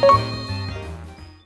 you